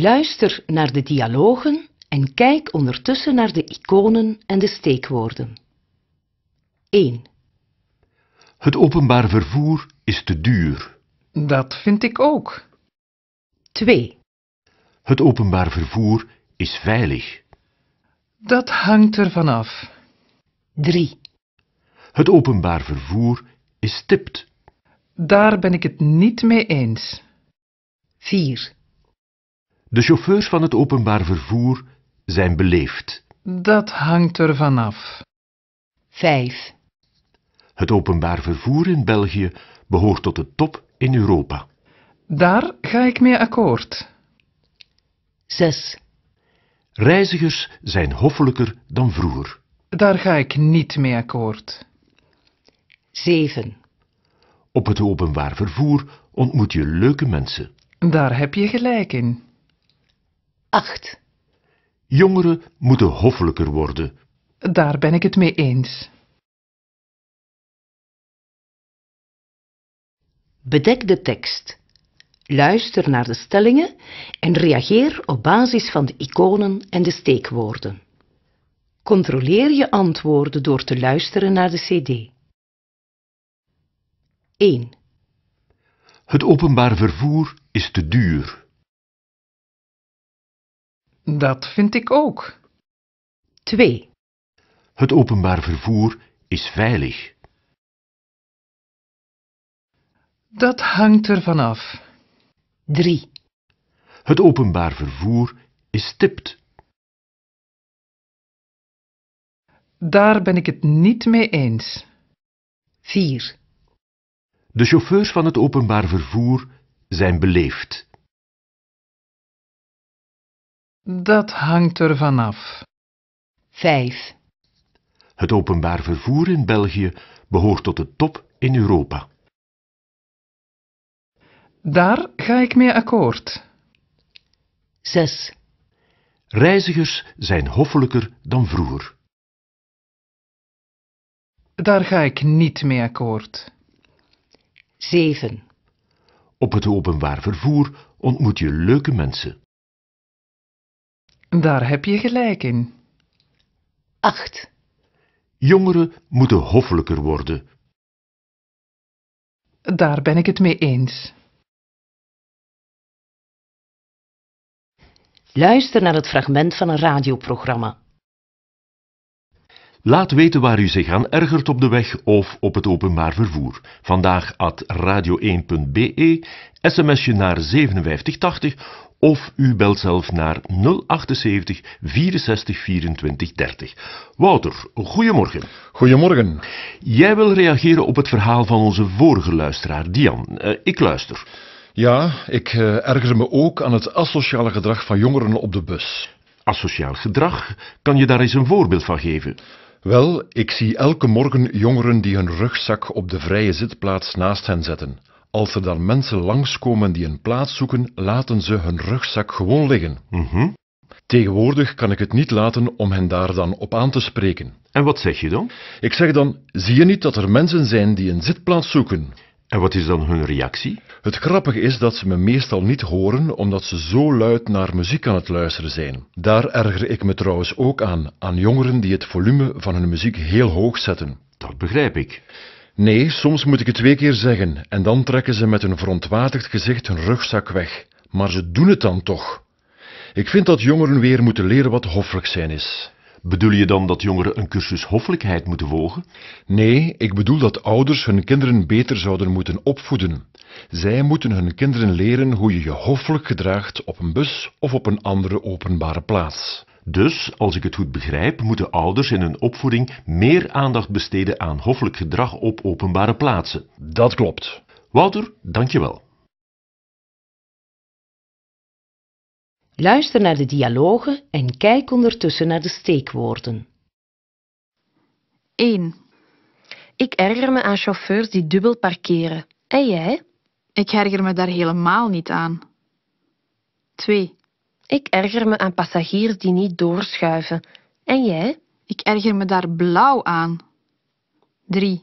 Luister naar de dialogen en kijk ondertussen naar de iconen en de steekwoorden. 1. Het openbaar vervoer is te duur. Dat vind ik ook. 2. Het openbaar vervoer is veilig. Dat hangt er vanaf. 3. Het openbaar vervoer is stipt. Daar ben ik het niet mee eens. 4. De chauffeurs van het openbaar vervoer zijn beleefd. Dat hangt er vanaf. 5. Het openbaar vervoer in België behoort tot de top in Europa. Daar ga ik mee akkoord. 6. Reizigers zijn hoffelijker dan vroeger. Daar ga ik niet mee akkoord. 7. Op het openbaar vervoer ontmoet je leuke mensen. Daar heb je gelijk in. 8. Jongeren moeten hoffelijker worden. Daar ben ik het mee eens. Bedek de tekst. Luister naar de stellingen en reageer op basis van de iconen en de steekwoorden. Controleer je antwoorden door te luisteren naar de CD. 1, Het openbaar vervoer is te duur. Dat vind ik ook. 2, Het openbaar vervoer is veilig. Dat hangt er vanaf. 3, Het openbaar vervoer is stipt. Daar ben ik het niet mee eens. 4, De chauffeurs van het openbaar vervoer zijn beleefd. Dat hangt er vanaf. 5, Het openbaar vervoer in België behoort tot de top in Europa. Daar ga ik mee akkoord. 6, Reizigers zijn hoffelijker dan vroeger. Daar ga ik niet mee akkoord. 7, Op het openbaar vervoer ontmoet je leuke mensen. Daar heb je gelijk in. 8, Jongeren moeten hoffelijker worden. Daar ben ik het mee eens. Luister naar het fragment van een radioprogramma. Laat weten waar u zich aan ergert op de weg of op het openbaar vervoer. Vandaag at radio1.be, sms'je naar 5780 of u belt zelf naar 078 64 24 30. Wouter, goedemorgen. Goedemorgen. Jij wil reageren op het verhaal van onze vorige luisteraar, Dian. Eh, ik luister. Ja, ik eh, erger me ook aan het asociale gedrag van jongeren op de bus. Asociaal gedrag, kan je daar eens een voorbeeld van geven? Wel, ik zie elke morgen jongeren die hun rugzak op de vrije zitplaats naast hen zetten. Als er dan mensen langskomen die een plaats zoeken, laten ze hun rugzak gewoon liggen. Mhm. Tegenwoordig kan ik het niet laten om hen daar dan op aan te spreken. En wat zeg je dan? Ik zeg dan, zie je niet dat er mensen zijn die een zitplaats zoeken? En wat is dan hun reactie? Het grappige is dat ze me meestal niet horen omdat ze zo luid naar muziek aan het luisteren zijn. Daar erger ik me trouwens ook aan, aan jongeren die het volume van hun muziek heel hoog zetten. Dat begrijp ik. Nee, soms moet ik het twee keer zeggen en dan trekken ze met een verontwaardigd gezicht hun rugzak weg. Maar ze doen het dan toch. Ik vind dat jongeren weer moeten leren wat hoffelijk zijn is. Bedoel je dan dat jongeren een cursus hoffelijkheid moeten volgen? Nee, ik bedoel dat ouders hun kinderen beter zouden moeten opvoeden. Zij moeten hun kinderen leren hoe je je hoffelijk gedraagt op een bus of op een andere openbare plaats. Dus, als ik het goed begrijp, moeten ouders in hun opvoeding meer aandacht besteden aan hoffelijk gedrag op openbare plaatsen. Dat klopt. Wouter, dankjewel. Luister naar de dialogen en kijk ondertussen naar de steekwoorden. 1. Ik erger me aan chauffeurs die dubbel parkeren. En jij? Ik erger me daar helemaal niet aan. 2. Ik erger me aan passagiers die niet doorschuiven. En jij? Ik erger me daar blauw aan. 3.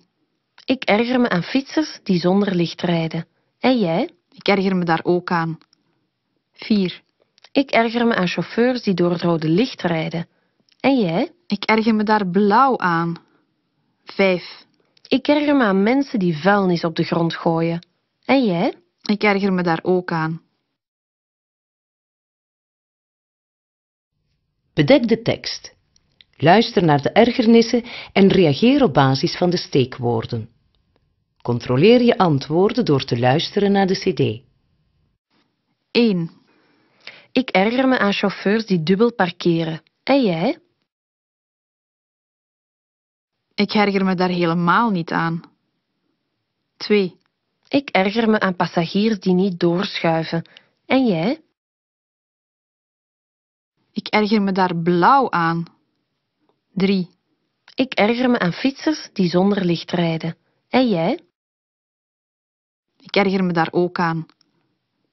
Ik erger me aan fietsers die zonder licht rijden. En jij? Ik erger me daar ook aan. 4. Ik erger me aan chauffeurs die door het rode licht rijden. En jij? Ik erger me daar blauw aan. 5. Ik erger me aan mensen die vuilnis op de grond gooien. En jij? Ik erger me daar ook aan. Bedek de tekst. Luister naar de ergernissen en reageer op basis van de steekwoorden. Controleer je antwoorden door te luisteren naar de cd. 1. Ik erger me aan chauffeurs die dubbel parkeren. En jij? Ik erger me daar helemaal niet aan. 2. Ik erger me aan passagiers die niet doorschuiven. En jij? Ik erger me daar blauw aan. 3. Ik erger me aan fietsers die zonder licht rijden. En jij? Ik erger me daar ook aan.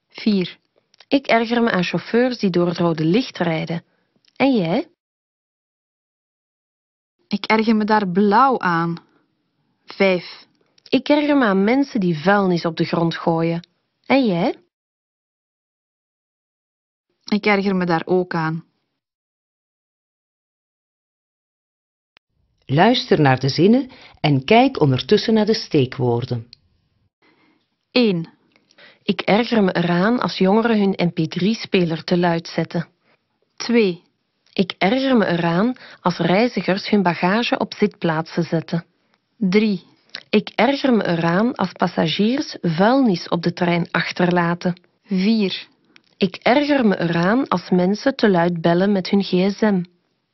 4. Ik erger me aan chauffeurs die door het rode licht rijden. En jij? Ik erger me daar blauw aan. 5. Ik erger me aan mensen die vuilnis op de grond gooien. En jij? Ik erger me daar ook aan. Luister naar de zinnen en kijk ondertussen naar de steekwoorden. 1. Ik erger me eraan als jongeren hun mp3-speler te luid zetten. 2. Ik erger me eraan als reizigers hun bagage op zitplaatsen zetten. 3. Ik erger me eraan als passagiers vuilnis op de trein achterlaten. 4. Ik erger me eraan als mensen te luid bellen met hun gsm.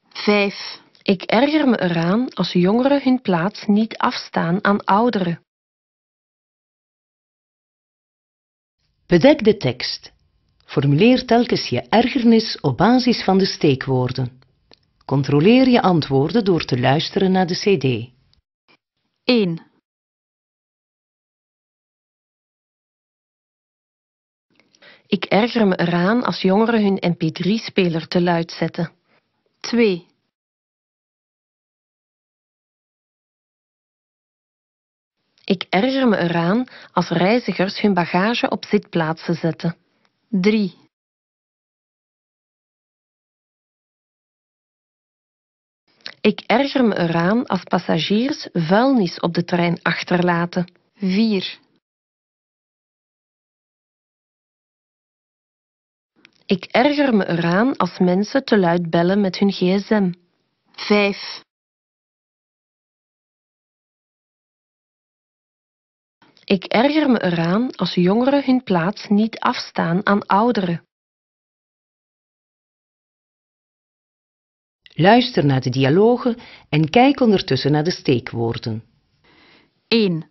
5. Ik erger me eraan als jongeren hun plaats niet afstaan aan ouderen. Bedek de tekst. Formuleer telkens je ergernis op basis van de steekwoorden. Controleer je antwoorden door te luisteren naar de cd. 1. Ik erger me eraan als jongeren hun mp3-speler te luid zetten. 2. Ik erger me eraan als reizigers hun bagage op zitplaatsen zetten. 3. Ik erger me eraan als passagiers vuilnis op de trein achterlaten. 4. Ik erger me eraan als mensen te luid bellen met hun gsm. 5. Ik erger me eraan als jongeren hun plaats niet afstaan aan ouderen. Luister naar de dialogen en kijk ondertussen naar de steekwoorden. 1.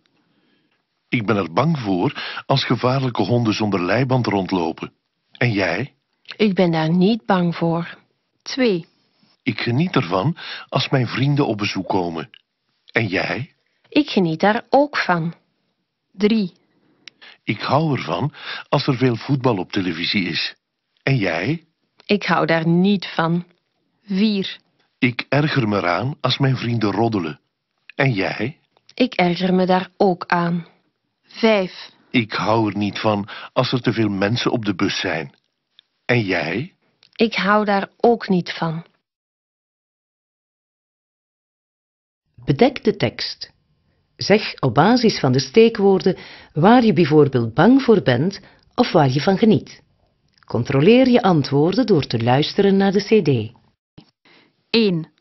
Ik ben er bang voor als gevaarlijke honden zonder leiband rondlopen. En jij? Ik ben daar niet bang voor. 2. Ik geniet ervan als mijn vrienden op bezoek komen. En jij? Ik geniet daar ook van. 3. Ik hou ervan als er veel voetbal op televisie is. En jij? Ik hou daar niet van. 4. Ik erger me eraan als mijn vrienden roddelen. En jij? Ik erger me daar ook aan. 5. Ik hou er niet van als er te veel mensen op de bus zijn. En jij? Ik hou daar ook niet van. Bedek de tekst. Zeg op basis van de steekwoorden waar je bijvoorbeeld bang voor bent of waar je van geniet. Controleer je antwoorden door te luisteren naar de cd. 1.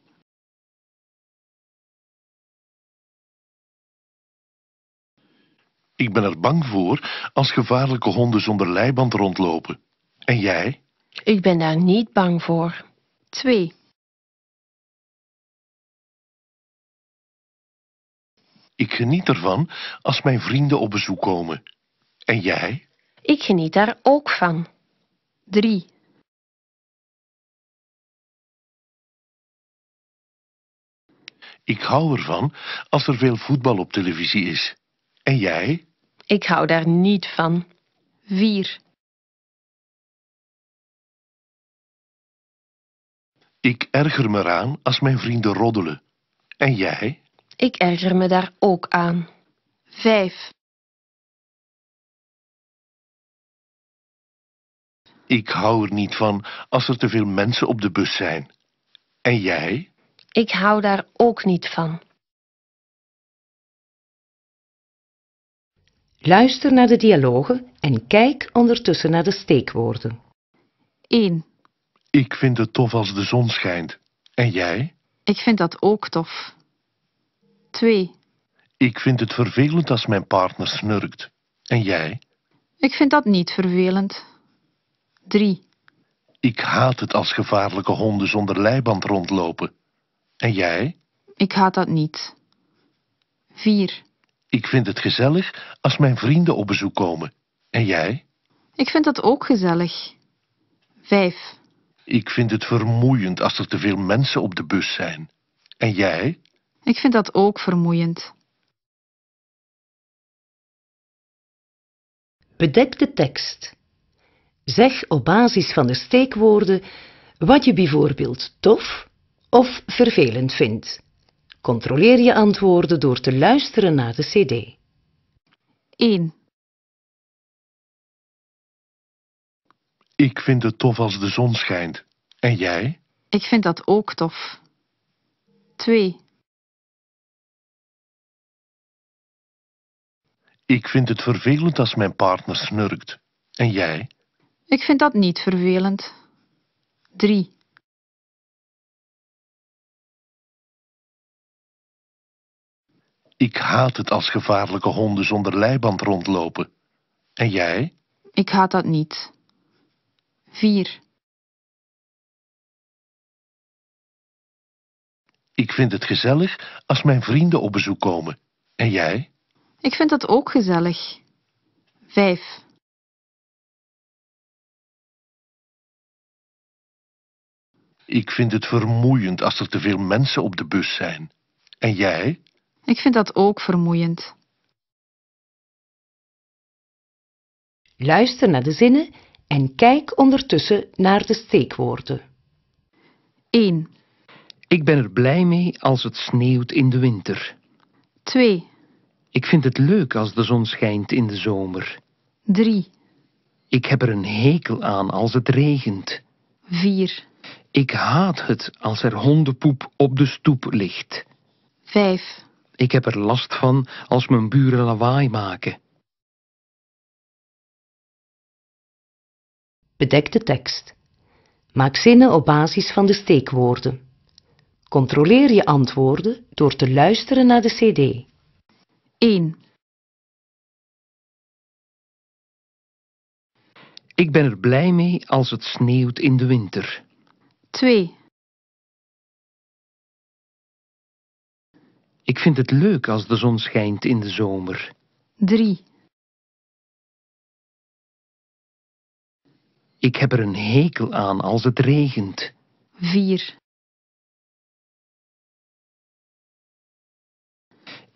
Ik ben er bang voor als gevaarlijke honden zonder leiband rondlopen. En jij? Ik ben daar niet bang voor. 2. Ik geniet ervan als mijn vrienden op bezoek komen. En jij? Ik geniet daar ook van. 3. Ik hou ervan als er veel voetbal op televisie is. En jij? Ik hou daar niet van. 4. Ik erger me eraan als mijn vrienden roddelen. En jij? Ik erger me daar ook aan. 5. Ik hou er niet van als er te veel mensen op de bus zijn. En jij? Ik hou daar ook niet van. Luister naar de dialogen en kijk ondertussen naar de steekwoorden. 1. Ik vind het tof als de zon schijnt. En jij? Ik vind dat ook tof. 2. Ik vind het vervelend als mijn partner snurkt. En jij? Ik vind dat niet vervelend. 3. Ik haat het als gevaarlijke honden zonder leiband rondlopen. En jij? Ik haat dat niet. 4. Ik vind het gezellig als mijn vrienden op bezoek komen. En jij? Ik vind dat ook gezellig. 5. Ik vind het vermoeiend als er te veel mensen op de bus zijn. En jij? Ik vind dat ook vermoeiend. Bedek de tekst. Zeg op basis van de steekwoorden wat je bijvoorbeeld tof of vervelend vindt. Controleer je antwoorden door te luisteren naar de CD. 1. Ik vind het tof als de zon schijnt. En jij? Ik vind dat ook tof. 2. Ik vind het vervelend als mijn partner snurkt. En jij? Ik vind dat niet vervelend. 3. Ik haat het als gevaarlijke honden zonder leiband rondlopen. En jij? Ik haat dat niet. 4. Ik vind het gezellig als mijn vrienden op bezoek komen. En jij? Ik vind dat ook gezellig. 5. Ik vind het vermoeiend als er te veel mensen op de bus zijn. En jij? Ik vind dat ook vermoeiend. Luister naar de zinnen en kijk ondertussen naar de steekwoorden. 1. Ik ben er blij mee als het sneeuwt in de winter. 2. Ik vind het leuk als de zon schijnt in de zomer. 3. Ik heb er een hekel aan als het regent. 4. Ik haat het als er hondenpoep op de stoep ligt. 5. Ik heb er last van als mijn buren lawaai maken. Bedek de tekst. Maak zinnen op basis van de steekwoorden. Controleer je antwoorden door te luisteren naar de CD. 1. Ik ben er blij mee als het sneeuwt in de winter. 2. Ik vind het leuk als de zon schijnt in de zomer. 3. Ik heb er een hekel aan als het regent. 4.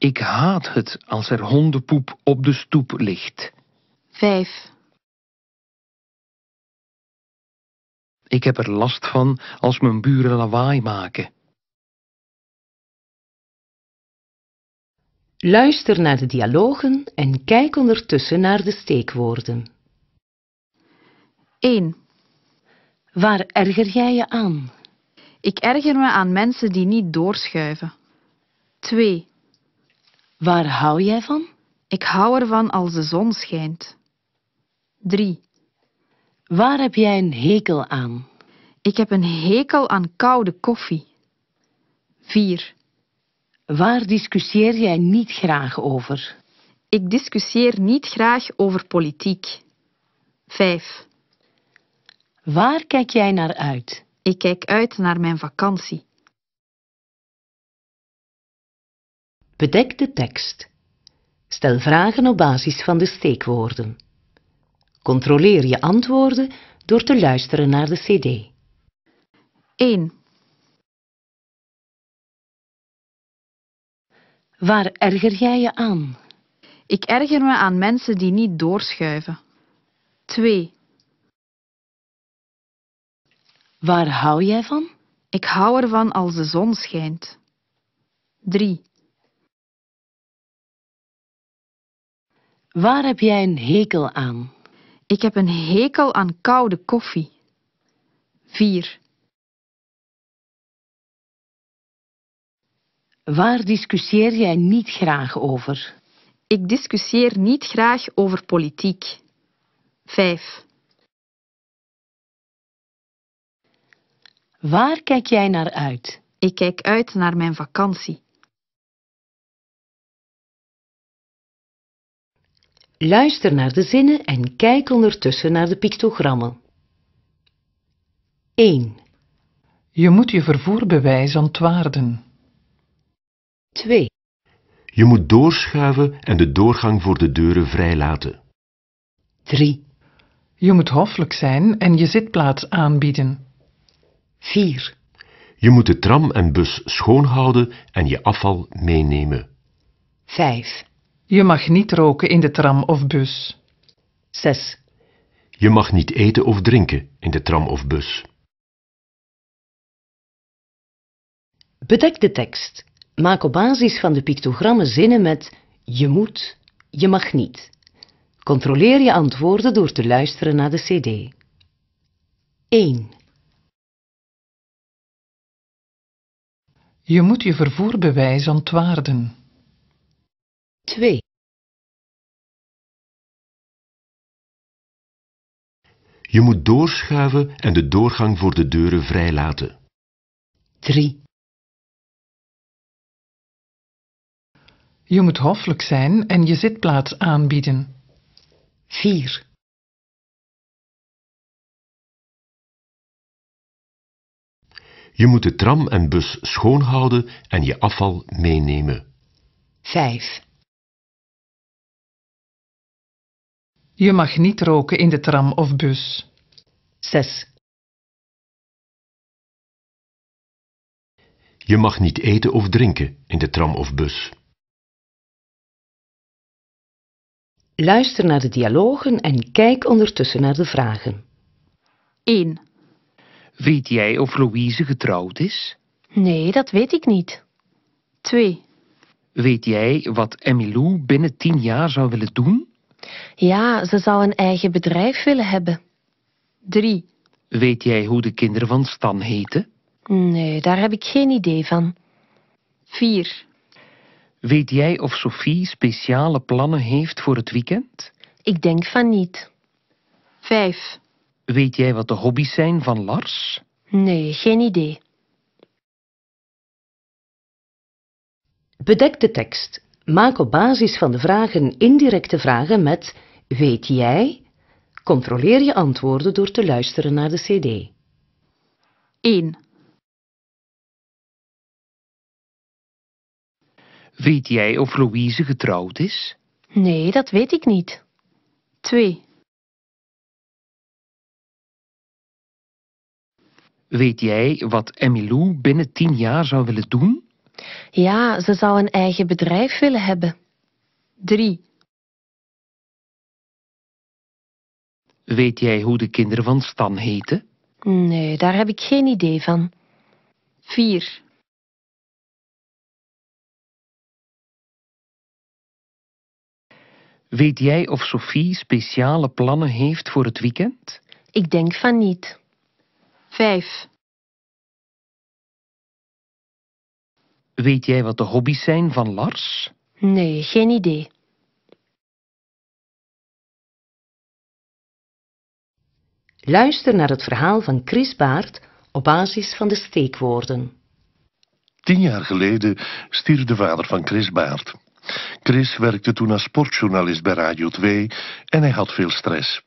Ik haat het als er hondenpoep op de stoep ligt. 5. Ik heb er last van als mijn buren lawaai maken. Luister naar de dialogen en kijk ondertussen naar de steekwoorden. 1. Waar erger jij je aan? Ik erger me aan mensen die niet doorschuiven. 2. Waar hou jij van? Ik hou ervan als de zon schijnt. 3. Waar heb jij een hekel aan? Ik heb een hekel aan koude koffie. 4. Waar discussieer jij niet graag over? Ik discussieer niet graag over politiek. 5. Waar kijk jij naar uit? Ik kijk uit naar mijn vakantie. Bedek de tekst. Stel vragen op basis van de steekwoorden. Controleer je antwoorden door te luisteren naar de CD. 1. Waar erger jij je aan? Ik erger me aan mensen die niet doorschuiven. 2. Waar hou jij van? Ik hou ervan als de zon schijnt. 3. Waar heb jij een hekel aan? Ik heb een hekel aan koude koffie. 4. Waar discussieer jij niet graag over? Ik discussieer niet graag over politiek. 5. Waar kijk jij naar uit? Ik kijk uit naar mijn vakantie. Luister naar de zinnen en kijk ondertussen naar de pictogrammen. 1, Je moet je vervoerbewijs ontwaarden. 2, Je moet doorschuiven en de doorgang voor de deuren vrijlaten. 3, Je moet hoffelijk zijn en je zitplaats aanbieden. 4, Je moet de tram en bus schoonhouden en je afval meenemen. 5, Je mag niet roken in de tram of bus. 6, Je mag niet eten of drinken in de tram of bus. Bedek de tekst. Maak op basis van de pictogrammen zinnen met je moet, je mag niet. Controleer je antwoorden door te luisteren naar de cd. 1, Je moet je vervoerbewijs ontwaarden. 2, Je moet doorschuiven en de doorgang voor de deuren vrijlaten. 3, Je moet hoffelijk zijn en je zitplaats aanbieden. 4, Je moet de tram en bus schoonhouden en je afval meenemen. 5, Je mag niet roken in de tram of bus. 6, Je mag niet eten of drinken in de tram of bus. Luister naar de dialogen en kijk ondertussen naar de vragen. 1. Weet jij of Louise getrouwd is? Nee, dat weet ik niet. 2. Weet jij wat Emilou binnen tien jaar zou willen doen? Ja, ze zou een eigen bedrijf willen hebben. 3. Weet jij hoe de kinderen van Stan heten? Nee, daar heb ik geen idee van. 4. Weet jij of Sophie speciale plannen heeft voor het weekend? Ik denk van niet. 5. Weet jij wat de hobby's zijn van Lars? Nee, geen idee. Bedek de tekst. Maak op basis van de vragen indirecte vragen met weet jij? Controleer je antwoorden door te luisteren naar de cd. 1. Weet jij of Louise getrouwd is? Nee, dat weet ik niet. 2. Weet jij wat Emilou binnen tien jaar zou willen doen? Ja, ze zou een eigen bedrijf willen hebben. 3. Weet jij hoe de kinderen van Stan heten? Nee, daar heb ik geen idee van. 4. Weet jij of Sophie speciale plannen heeft voor het weekend? Ik denk van niet. 5. Weet jij wat de hobby's zijn van Lars? Nee, geen idee. Luister naar het verhaal van Chris Baart op basis van de steekwoorden. Tien jaar geleden stierf de vader van Chris Baart. Chris werkte toen als sportjournalist bij Radio 2 en hij had veel stress.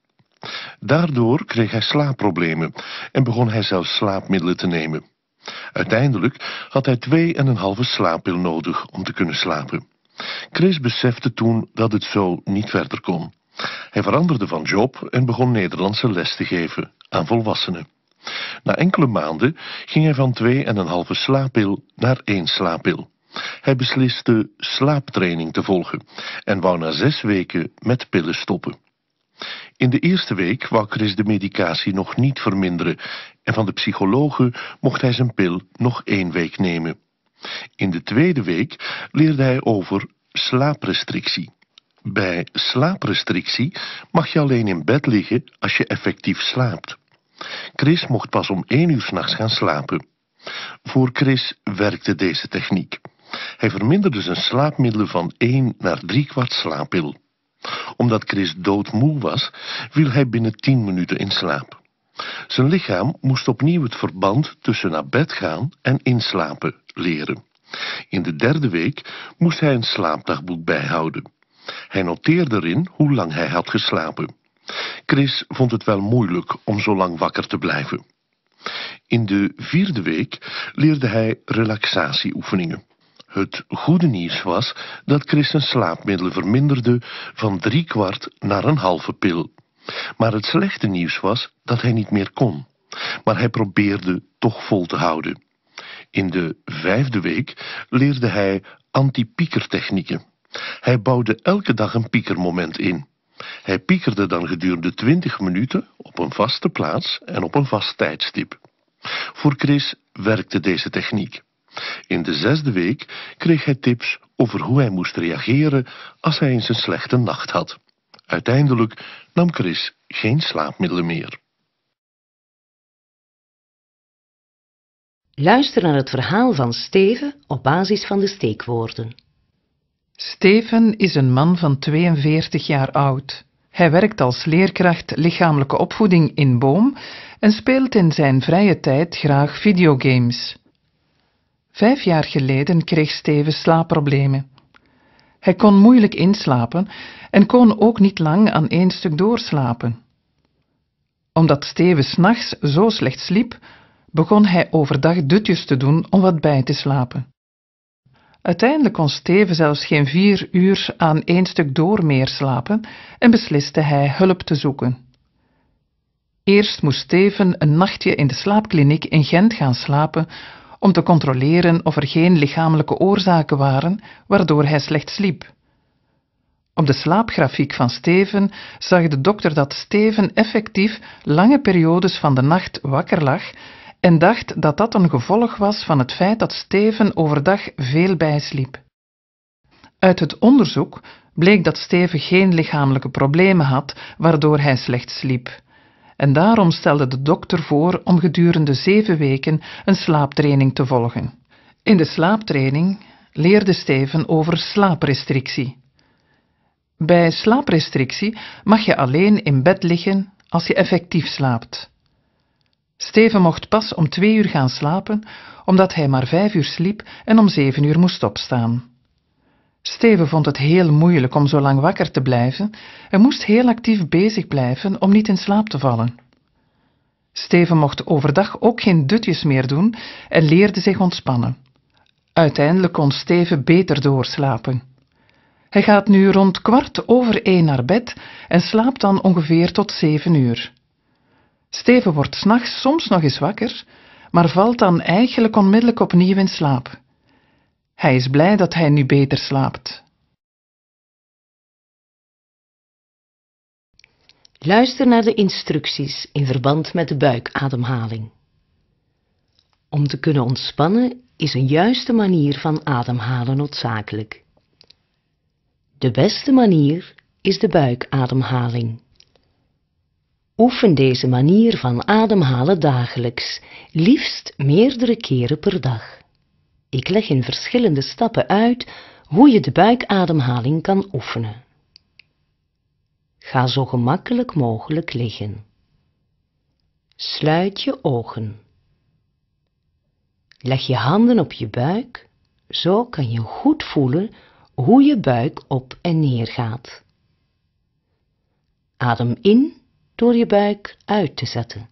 Daardoor kreeg hij slaapproblemen en begon hij zelfs slaapmiddelen te nemen. Uiteindelijk had hij twee en een halve slaappil nodig om te kunnen slapen. Chris besefte toen dat het zo niet verder kon. Hij veranderde van job en begon Nederlandse les te geven aan volwassenen. Na enkele maanden ging hij van twee en een halve slaappil naar één slaappil. Hij besliste slaaptraining te volgen en wou na zes weken met pillen stoppen. In de eerste week wou Chris de medicatie nog niet verminderen en van de psychologen mocht hij zijn pil nog één week nemen. In de tweede week leerde hij over slaaprestrictie. Bij slaaprestrictie mag je alleen in bed liggen als je effectief slaapt. Chris mocht pas om één uur s'nachts gaan slapen. Voor Chris werkte deze techniek. Hij verminderde zijn slaapmiddelen van 1 naar 3 kwart slaappil. Omdat Chris doodmoe was, viel hij binnen 10 minuten in slaap. Zijn lichaam moest opnieuw het verband tussen naar bed gaan en inslapen leren. In de derde week moest hij een slaapdagboek bijhouden. Hij noteerde erin hoe lang hij had geslapen. Chris vond het wel moeilijk om zo lang wakker te blijven. In de vierde week leerde hij relaxatieoefeningen. Het goede nieuws was dat Chris zijn slaapmiddelen verminderde van drie kwart naar een halve pil. Maar het slechte nieuws was dat hij niet meer kon. Maar hij probeerde toch vol te houden. In de vijfde week leerde hij anti-piekertechnieken. Hij bouwde elke dag een piekermoment in. Hij piekerde dan gedurende twintig minuten op een vaste plaats en op een vast tijdstip. Voor Chris werkte deze techniek. In de zesde week kreeg hij tips over hoe hij moest reageren als hij eens een slechte nacht had. Uiteindelijk nam Chris geen slaapmiddelen meer. Luister naar het verhaal van Steven op basis van de steekwoorden. Steven is een man van 42 jaar oud. Hij werkt als leerkracht lichamelijke opvoeding in Boom en speelt in zijn vrije tijd graag videogames. Vijf jaar geleden kreeg Steven slaapproblemen. Hij kon moeilijk inslapen en kon ook niet lang aan één stuk doorslapen. Omdat Steven s'nachts zo slecht sliep, begon hij overdag dutjes te doen om wat bij te slapen. Uiteindelijk kon Steven zelfs geen vier uur aan één stuk door meer slapen en besliste hij hulp te zoeken. Eerst moest Steven een nachtje in de slaapkliniek in Gent gaan slapen om te controleren of er geen lichamelijke oorzaken waren waardoor hij slecht sliep. Op de slaapgrafiek van Steven zag de dokter dat Steven effectief lange periodes van de nacht wakker lag en dacht dat dat een gevolg was van het feit dat Steven overdag veel bijsliep. Uit het onderzoek bleek dat Steven geen lichamelijke problemen had waardoor hij slecht sliep. En daarom stelde de dokter voor om gedurende zeven weken een slaaptraining te volgen. In de slaaptraining leerde Steven over slaaprestrictie. Bij slaaprestrictie mag je alleen in bed liggen als je effectief slaapt. Steven mocht pas om twee uur gaan slapen, omdat hij maar vijf uur sliep en om zeven uur moest opstaan. Steven vond het heel moeilijk om zo lang wakker te blijven en moest heel actief bezig blijven om niet in slaap te vallen. Steven mocht overdag ook geen dutjes meer doen en leerde zich ontspannen. Uiteindelijk kon Steven beter doorslapen. Hij gaat nu rond kwart over één naar bed en slaapt dan ongeveer tot zeven uur. Steven wordt s'nachts soms nog eens wakker, maar valt dan eigenlijk onmiddellijk opnieuw in slaap. Hij is blij dat hij nu beter slaapt. Luister naar de instructies in verband met de buikademhaling. Om te kunnen ontspannen is een juiste manier van ademhalen noodzakelijk. De beste manier is de buikademhaling. Oefen deze manier van ademhalen dagelijks, liefst meerdere keren per dag. Ik leg in verschillende stappen uit hoe je de buikademhaling kan oefenen. Ga zo gemakkelijk mogelijk liggen. Sluit je ogen. Leg je handen op je buik, zo kan je goed voelen hoe je buik op en neer gaat. Adem in door je buik uit te zetten.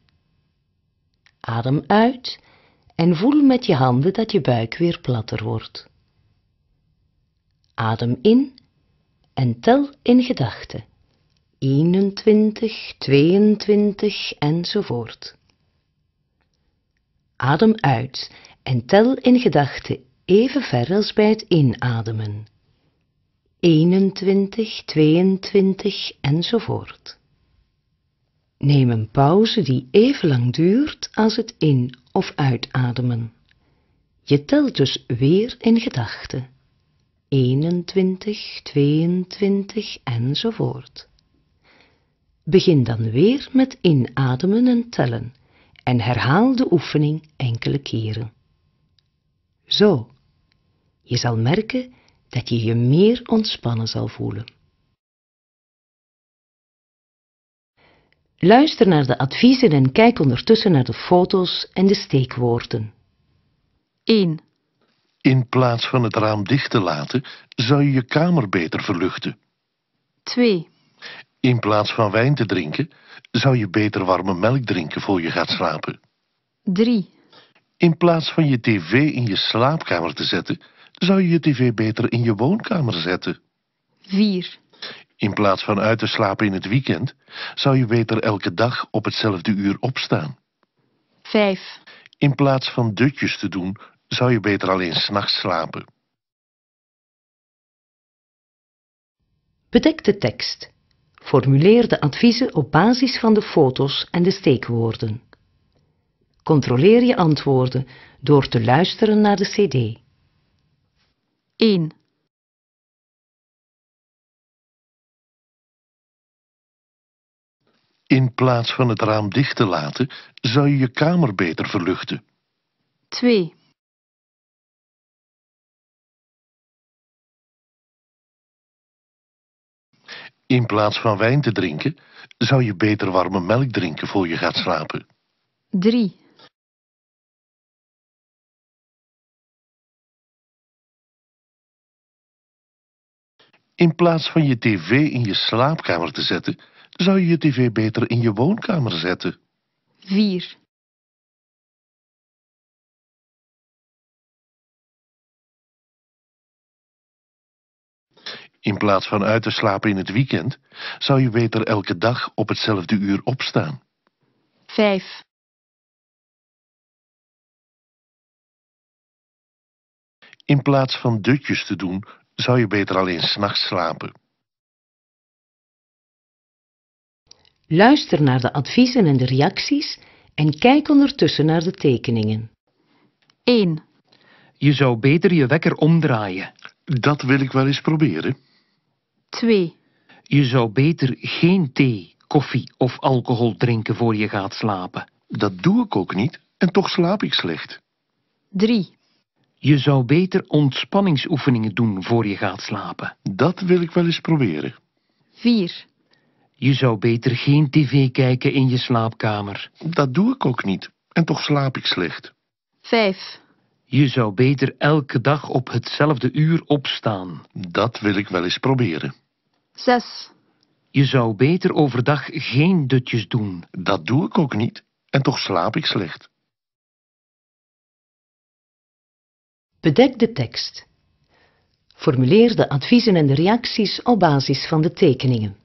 Adem uit en voel met je handen dat je buik weer platter wordt. Adem in en tel in gedachten. 21, 22 enzovoort. Adem uit en tel in gedachten even ver als bij het inademen. 21, 22 enzovoort. Neem een pauze die even lang duurt als het in- of uitademen. Je telt dus weer in gedachten. 21, 22 enzovoort. Begin dan weer met inademen en tellen en herhaal de oefening enkele keren. Zo, je zal merken dat je je meer ontspannen zal voelen. Luister naar de adviezen en kijk ondertussen naar de foto's en de steekwoorden. 1, In plaats van het raam dicht te laten, zou je je kamer beter verluchten. 2, In plaats van wijn te drinken, zou je beter warme melk drinken voor je gaat slapen. 3, In plaats van je tv in je slaapkamer te zetten, zou je je tv beter in je woonkamer zetten. 4, In plaats van uit te slapen in het weekend, zou je beter elke dag op hetzelfde uur opstaan. 5, In plaats van dutjes te doen, zou je beter alleen s'nachts slapen. Bedek de tekst. Formuleer de adviezen op basis van de foto's en de steekwoorden. Controleer je antwoorden door te luisteren naar de CD. 1, In plaats van het raam dicht te laten, zou je je kamer beter verluchten. 2, In plaats van wijn te drinken, zou je beter warme melk drinken voor je gaat slapen. 3, In plaats van je tv in je slaapkamer te zetten, zou je je tv beter in je woonkamer zetten. 4, In plaats van uit te slapen in het weekend, zou je beter elke dag op hetzelfde uur opstaan. 5, In plaats van dutjes te doen, zou je beter alleen s'nachts slapen. Luister naar de adviezen en de reacties en kijk ondertussen naar de tekeningen. 1, Je zou beter je wekker omdraaien. Dat wil ik wel eens proberen. 2, Je zou beter geen thee, koffie of alcohol drinken voor je gaat slapen. Dat doe ik ook niet en toch slaap ik slecht. 3, Je zou beter ontspanningsoefeningen doen voor je gaat slapen. Dat wil ik wel eens proberen. 4, Je zou beter geen tv kijken in je slaapkamer. Dat doe ik ook niet en toch slaap ik slecht. 5, Je zou beter elke dag op hetzelfde uur opstaan. Dat wil ik wel eens proberen. 6, Je zou beter overdag geen dutjes doen. Dat doe ik ook niet en toch slaap ik slecht. Bedek de tekst. Formuleer de adviezen en de reacties op basis van de tekeningen.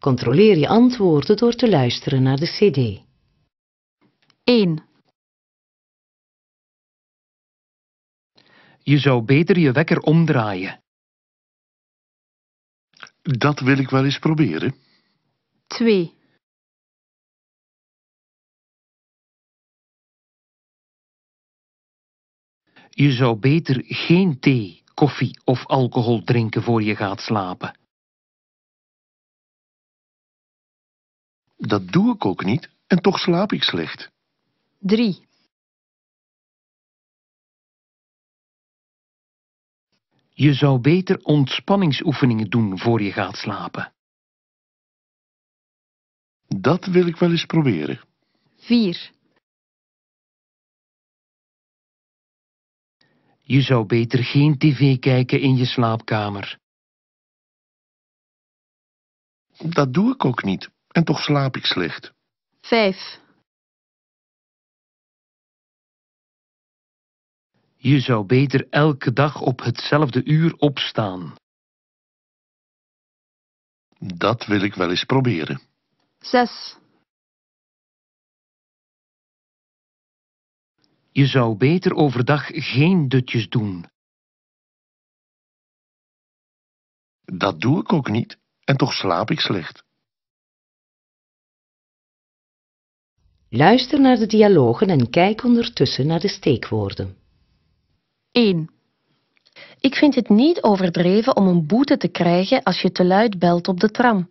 Controleer je antwoorden door te luisteren naar de CD. 1, Je zou beter je wekker omdraaien. Dat wil ik wel eens proberen. 2, Je zou beter geen thee, koffie of alcohol drinken voor je gaat slapen. Dat doe ik ook niet en toch slaap ik slecht. 3, Je zou beter ontspanningsoefeningen doen voor je gaat slapen. Dat wil ik wel eens proberen. 4, Je zou beter geen tv kijken in je slaapkamer. Dat doe ik ook niet en toch slaap ik slecht. 5, Je zou beter elke dag op hetzelfde uur opstaan. Dat wil ik wel eens proberen. 6, Je zou beter overdag geen dutjes doen. Dat doe ik ook niet en toch slaap ik slecht. Luister naar de dialogen en kijk ondertussen naar de steekwoorden. 1, Ik vind het niet overdreven om een boete te krijgen als je te luid belt op de tram.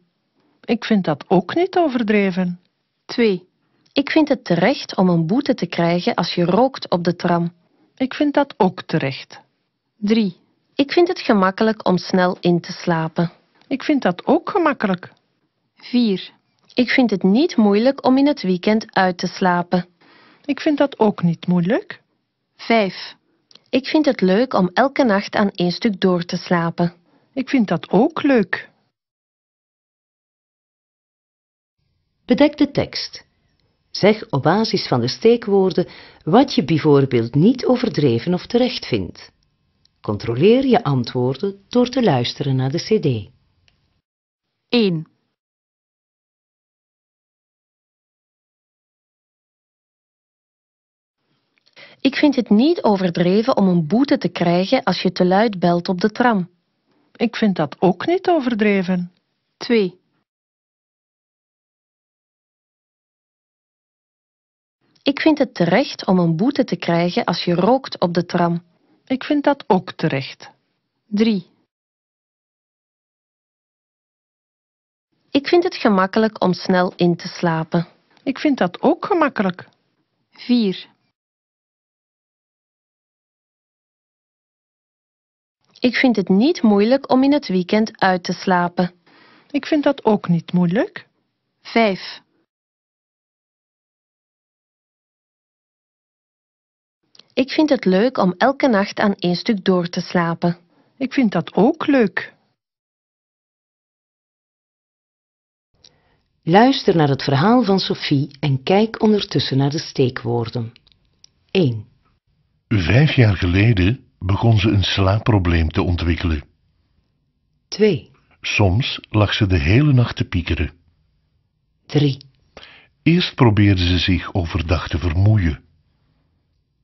Ik vind dat ook niet overdreven. 2. Ik vind het terecht om een boete te krijgen als je rookt op de tram. Ik vind dat ook terecht. 3. Ik vind het gemakkelijk om snel in te slapen. Ik vind dat ook gemakkelijk. 4. Ik vind het niet moeilijk om in het weekend uit te slapen. Ik vind dat ook niet moeilijk. 5. Ik vind het leuk om elke nacht aan één stuk door te slapen. Ik vind dat ook leuk. Bedek de tekst. Zeg op basis van de steekwoorden wat je bijvoorbeeld niet overdreven of terecht vindt. Controleer je antwoorden door te luisteren naar de cd. 1. Ik vind het niet overdreven om een boete te krijgen als je te luid belt op de tram. Ik vind dat ook niet overdreven. 2. Ik vind het terecht om een boete te krijgen als je rookt op de tram. Ik vind dat ook terecht. 3. Ik vind het gemakkelijk om snel in te slapen. Ik vind dat ook gemakkelijk. 4. Ik vind het niet moeilijk om in het weekend uit te slapen. Ik vind dat ook niet moeilijk. 5. Ik vind het leuk om elke nacht aan één stuk door te slapen. Ik vind dat ook leuk. Luister naar het verhaal van Sophie en kijk ondertussen naar de steekwoorden. 1. Vijf jaar geleden begon ze een slaapprobleem te ontwikkelen. 2. Soms lag ze de hele nacht te piekeren. 3. Eerst probeerde ze zich overdag te vermoeien.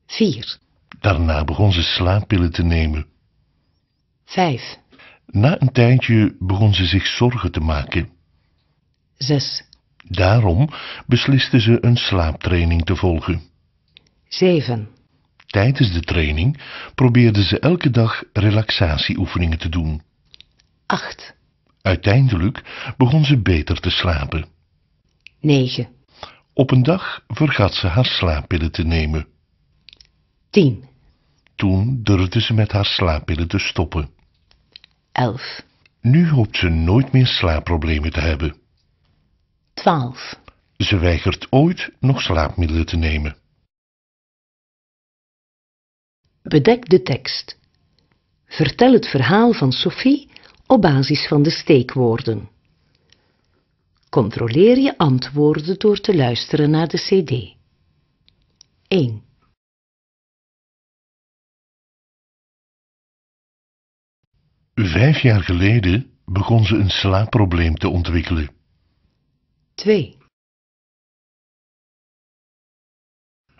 4. Daarna begon ze slaappillen te nemen. 5. Na een tijdje begon ze zich zorgen te maken. 6. Daarom besliste ze een slaaptraining te volgen. 7. Tijdens de training probeerde ze elke dag relaxatieoefeningen te doen. 8. Uiteindelijk begon ze beter te slapen. 9. Op een dag vergat ze haar slaappillen te nemen. 10. Toen durfde ze met haar slaappillen te stoppen. 11. Nu hoopt ze nooit meer slaapproblemen te hebben. 12. Ze weigert ooit nog slaapmiddelen te nemen. Bedek de tekst. Vertel het verhaal van Sophie op basis van de steekwoorden. Controleer je antwoorden door te luisteren naar de cd. 1. Vijf jaar geleden begon ze een slaapprobleem te ontwikkelen. 2.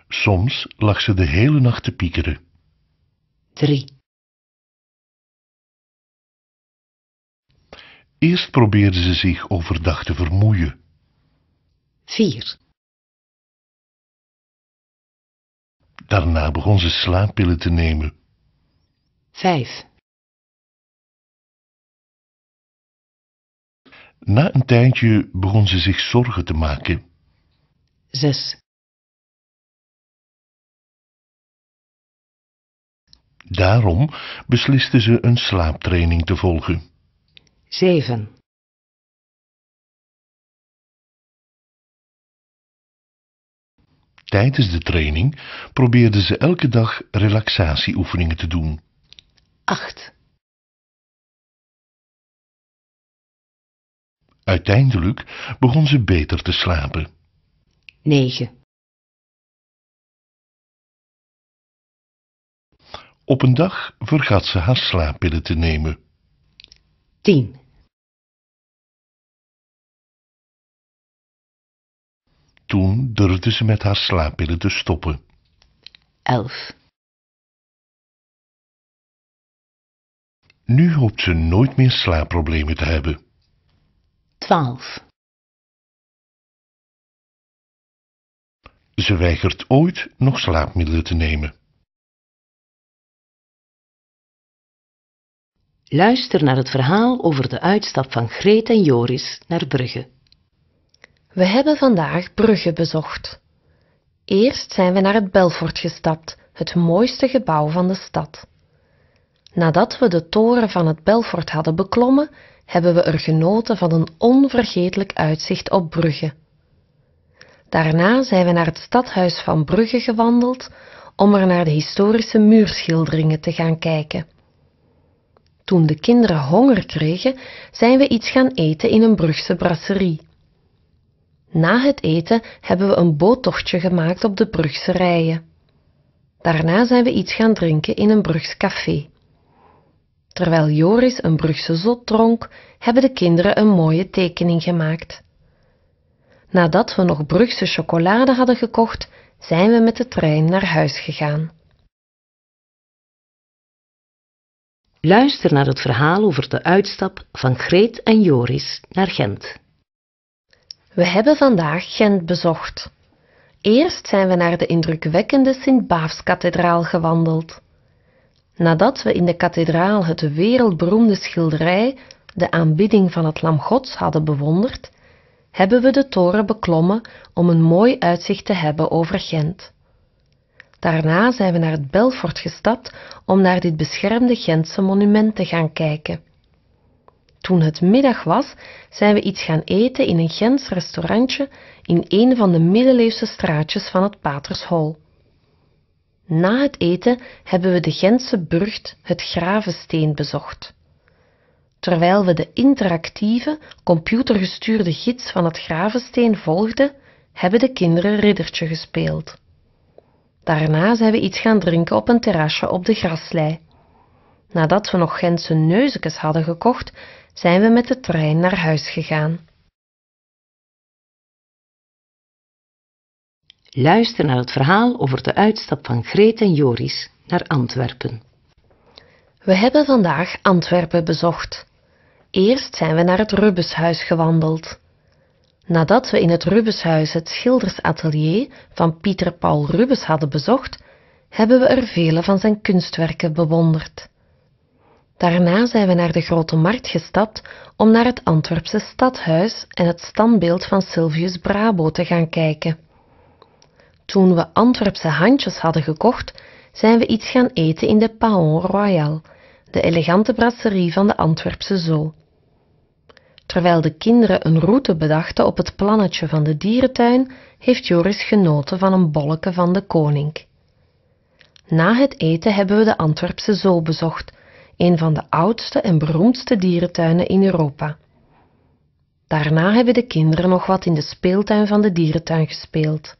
Soms lag ze de hele nacht te piekeren. 3. Eerst probeerde ze zich overdag te vermoeien. 4. Daarna begon ze slaappillen te nemen. 5. Na een tijdje begon ze zich zorgen te maken. 6. Daarom besliste ze een slaaptraining te volgen. 7. Tijdens de training probeerde ze elke dag relaxatieoefeningen te doen. 8. Uiteindelijk begon ze beter te slapen. 9. Op een dag vergat ze haar slaappillen te nemen. 10. Toen durfde ze met haar slaappillen te stoppen. 11. Nu hoopt ze nooit meer slaapproblemen te hebben. 12. Ze weigert ooit nog slaapmiddelen te nemen. Luister naar het verhaal over de uitstap van Greet en Joris naar Brugge. We hebben vandaag Brugge bezocht. Eerst zijn we naar het Belfort gestapt, het mooiste gebouw van de stad. Nadat we de toren van het Belfort hadden beklommen, hebben we er genoten van een onvergetelijk uitzicht op Brugge. Daarna zijn we naar het stadhuis van Brugge gewandeld om er naar de historische muurschilderingen te gaan kijken. Toen de kinderen honger kregen, zijn we iets gaan eten in een Brugse brasserie. Na het eten hebben we een boottochtje gemaakt op de Brugse rijen. Daarna zijn we iets gaan drinken in een Brugs café. Terwijl Joris een Brugse zot dronk, hebben de kinderen een mooie tekening gemaakt. Nadat we nog Brugse chocolade hadden gekocht, zijn we met de trein naar huis gegaan. Luister naar het verhaal over de uitstap van Greet en Joris naar Gent. We hebben vandaag Gent bezocht. Eerst zijn we naar de indrukwekkende Sint-Baafskathedraal gewandeld. Nadat we in de kathedraal het wereldberoemde schilderij De aanbidding van het Lam Gods hadden bewonderd, hebben we de toren beklommen om een mooi uitzicht te hebben over Gent. Daarna zijn we naar het Belfort gestapt om naar dit beschermde Gentse monument te gaan kijken. Toen het middag was, zijn we iets gaan eten in een Gens restaurantje in een van de middeleeuwse straatjes van het Patershol. Na het eten hebben we de Gentse burcht, het Gravensteen, bezocht. Terwijl we de interactieve, computergestuurde gids van het Gravensteen volgden, hebben de kinderen riddertje gespeeld. Daarna zijn we iets gaan drinken op een terrasje op de graslei. Nadat we nog Gentse neuzekes hadden gekocht, zijn we met de trein naar huis gegaan. Luister naar het verhaal over de uitstap van Greet en Joris naar Antwerpen. We hebben vandaag Antwerpen bezocht. Eerst zijn we naar het Rubenshuis gewandeld. Nadat we in het Rubenshuis het schildersatelier van Pieter Paul Rubens hadden bezocht, hebben we er vele van zijn kunstwerken bewonderd. Daarna zijn we naar de Grote Markt gestapt om naar het Antwerpse stadhuis en het standbeeld van Sylvius Brabo te gaan kijken. Toen we Antwerpse handjes hadden gekocht, zijn we iets gaan eten in de Paon Royal, de elegante brasserie van de Antwerpse Zoo. Terwijl de kinderen een route bedachten op het plannetje van de dierentuin, heeft Joris genoten van een bolleke van de koning. Na het eten hebben we de Antwerpse Zoo bezocht, een van de oudste en beroemdste dierentuinen in Europa. Daarna hebben de kinderen nog wat in de speeltuin van de dierentuin gespeeld.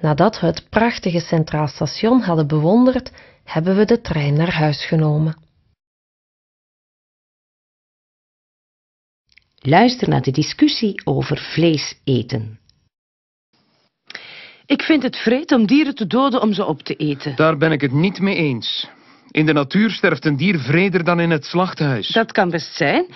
Nadat we het prachtige Centraal Station hadden bewonderd, hebben we de trein naar huis genomen. Luister naar de discussie over vlees eten. Ik vind het vreed om dieren te doden om ze op te eten. Daar ben ik het niet mee eens. In de natuur sterft een dier vreder dan in het slachthuis. Dat kan best zijn,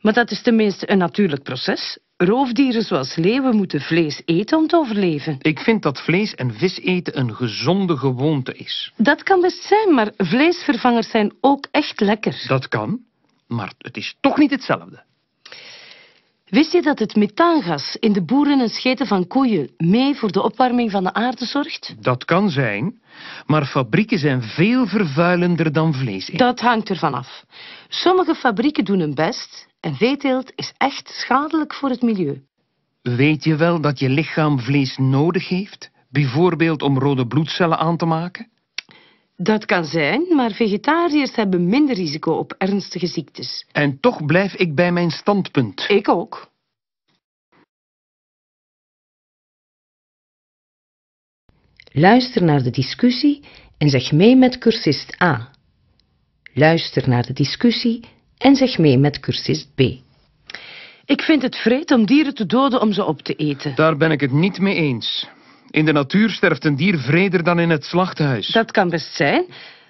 maar dat is tenminste een natuurlijk proces. Roofdieren zoals leeuwen moeten vlees eten om te overleven. Ik vind dat vlees en vis eten een gezonde gewoonte is. Dat kan best zijn, maar vleesvervangers zijn ook echt lekker. Dat kan, maar het is toch niet hetzelfde. Wist je dat het methaangas in de boeren en scheten van koeien mee voor de opwarming van de aarde zorgt? Dat kan zijn, maar fabrieken zijn veel vervuilender dan vlees. Dat hangt ervan af. Sommige fabrieken doen hun best en veeteelt is echt schadelijk voor het milieu. Weet je wel dat je lichaam vlees nodig heeft? Bijvoorbeeld om rode bloedcellen aan te maken? Dat kan zijn, maar vegetariërs hebben minder risico op ernstige ziektes. En toch blijf ik bij mijn standpunt. Ik ook. Luister naar de discussie en zeg mee met cursist A. Luister naar de discussie en zeg mee met cursist B. Ik vind het vreed om dieren te doden om ze op te eten. Daar ben ik het niet mee eens. In de natuur sterft een dier vreder dan in het slachthuis. Dat kan best zijn,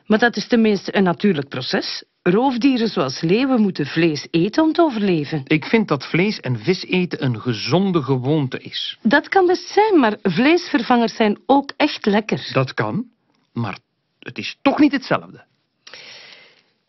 maar dat is tenminste een natuurlijk proces. Roofdieren zoals leeuwen moeten vlees eten om te overleven. Ik vind dat vlees en vis eten een gezonde gewoonte is. Dat kan best zijn, maar vleesvervangers zijn ook echt lekker. Dat kan, maar het is toch niet hetzelfde.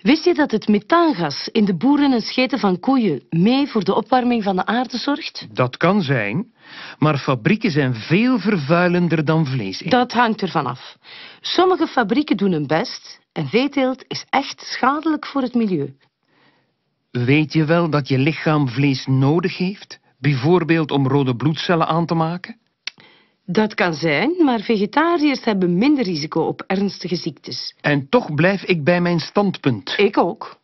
Wist je dat het methaangas in de boeren en scheten van koeien mee voor de opwarming van de aarde zorgt? Dat kan zijn, maar fabrieken zijn veel vervuilender dan vlees. Dat hangt ervan af. Sommige fabrieken doen hun best en veeteelt is echt schadelijk voor het milieu. Weet je wel dat je lichaam vlees nodig heeft? Bijvoorbeeld om rode bloedcellen aan te maken? Dat kan zijn, maar vegetariërs hebben minder risico op ernstige ziektes. En toch blijf ik bij mijn standpunt. Ik ook.